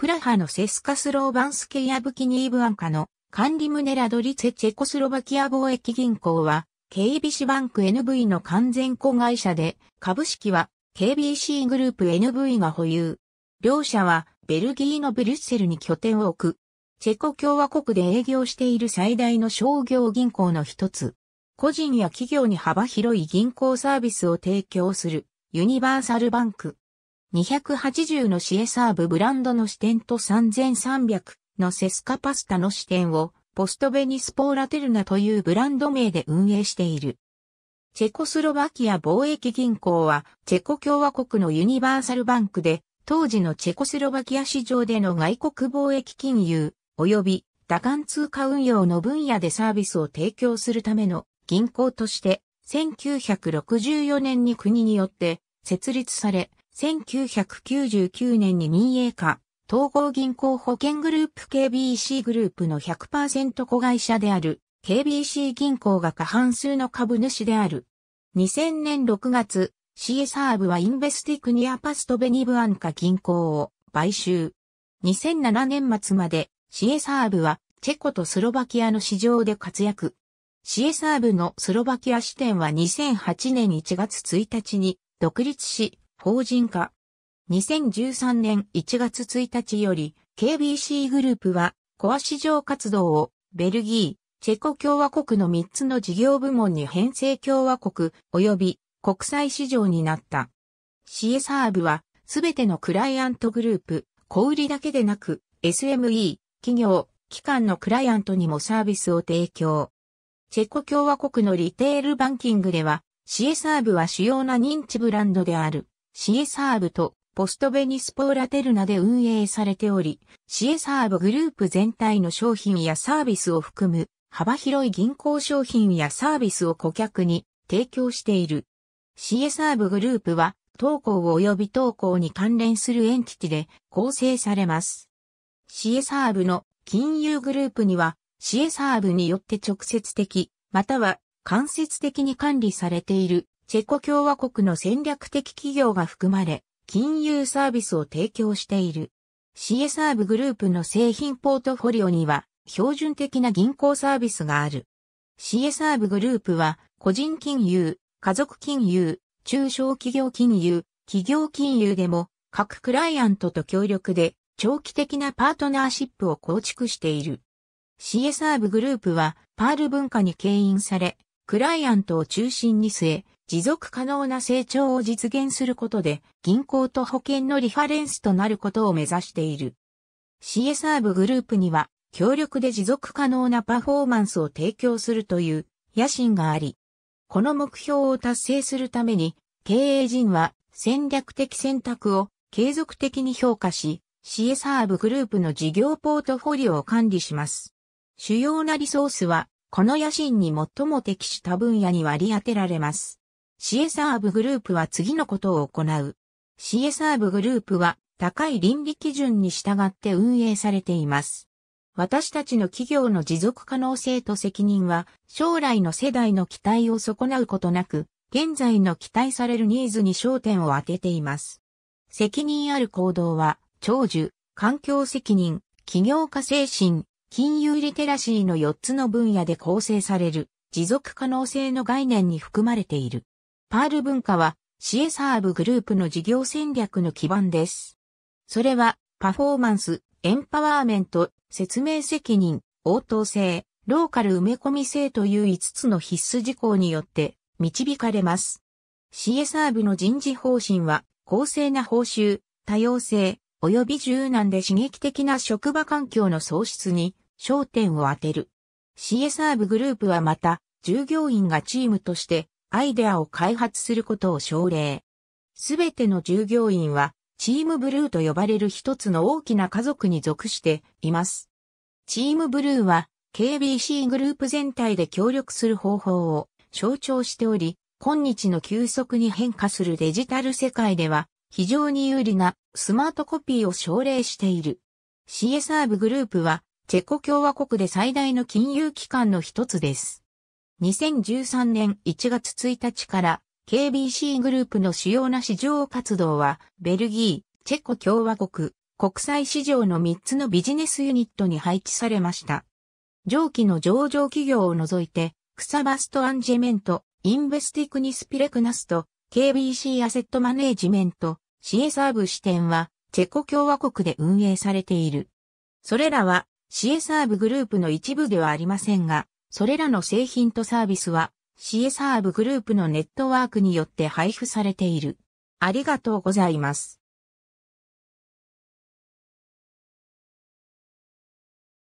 プラハのセスカスローバンスケヤブキニーブアンカの管理ムネラドリツェチェコスロバキア貿易銀行は、KBC バンク NV の完全子会社で、株式は KBC グループ NV が保有。両社はベルギーのブリュッセルに拠点を置く。チェコ共和国で営業している最大の商業銀行の一つ。個人や企業に幅広い銀行サービスを提供するユニバーサルバンク。280のシエサーブブランドの支店と3300のセスカパスタの支店をポストベニスポーラテルナというブランド名で運営している。チェコスロバキア貿易銀行はチェコ共和国のユニバーサルバンクで当時のチェコスロバキア市場での外国貿易金融及び打艦通貨運用の分野でサービスを提供するための銀行として1964年に国によって設立され1999年に民営化統合銀行保険グループ KBC グループの100%子会社である KBC 銀行が過半数の株主である。2000年6月、CSR 部はインベスティクニアパストベニブアンカ銀行を買収。2007年末まで CSR 部はチェコとスロバキアの市場で活躍。CSR 部のスロバキア支店は2008年1月1日に独立し、法人化。2013年1月1日より KBC グループはコア市場活動をベルギー、チェコ共和国の3つの事業部門に編成共和国及び国際市場になった。CSR 部はすべてのクライアントグループ、小売りだけでなく SME、企業、機関のクライアントにもサービスを提供。チェコ共和国のリテールバンキングでは CSR 部は主要な認知ブランドである CSR 部とポストベニスポーラテルナで運営されており、シエサーブグループ全体の商品やサービスを含む幅広い銀行商品やサービスを顧客に提供している。シエサーブグループは、投稿及び投稿に関連するエンティティで構成されます。シエサーブの金融グループには、シエサーブによって直接的、または間接的に管理されているチェコ共和国の戦略的企業が含まれ、金融サービスを提供している。CSR グループの製品ポートフォリオには標準的な銀行サービスがある。CSR グループは個人金融、家族金融、中小企業金融、企業金融でも各クライアントと協力で長期的なパートナーシップを構築している。CSR グループはパール文化に牽引され、クライアントを中心に据え、持続可能な成長を実現することで銀行と保険のリファレンスとなることを目指している。CSR グループには強力で持続可能なパフォーマンスを提供するという野心があり、この目標を達成するために経営陣は戦略的選択を継続的に評価し、CSR グループの事業ポートフォリオを管理します。主要なリソースは、この野心に最も適した分野に割り当てられます。CSR 部グループは次のことを行う。CSR 部グループは高い倫理基準に従って運営されています。私たちの企業の持続可能性と責任は将来の世代の期待を損なうことなく、現在の期待されるニーズに焦点を当てています。責任ある行動は、長寿、環境責任、企業家精神、金融リテラシーの4つの分野で構成される持続可能性の概念に含まれている。パール文化は CSR 部グループの事業戦略の基盤です。それは、パフォーマンス、エンパワーメント、説明責任、応答性、ローカル埋め込み性という5つの必須事項によって導かれます。CSR 部の人事方針は、公正な報酬、多様性、及び柔軟で刺激的な職場環境の創出に焦点を当てる。CSR グループはまた、従業員がチームとしてアイデアを開発することを奨励。すべての従業員は、チームブルーと呼ばれる一つの大きな家族に属しています。チームブルーは、KBC グループ全体で協力する方法を象徴しており、今日の急速に変化するデジタル世界では、非常に有利なスマートコピーを奨励している。CSR グループは、チェコ共和国で最大の金融機関の一つです。2013年1月1日から KBC グループの主要な市場活動はベルギー、チェコ共和国、国際市場の3つのビジネスユニットに配置されました。上記の上場企業を除いて、クサバストアンジェメント、インベスティクニスピレクナスト、KBC アセットマネージメント、シエサーブ支店は、チェコ共和国で運営されている。それらは、シエサーブグループの一部ではありませんが、それらの製品とサービスは、CSRV グループのネットワークによって配布されている。ありがとうございます。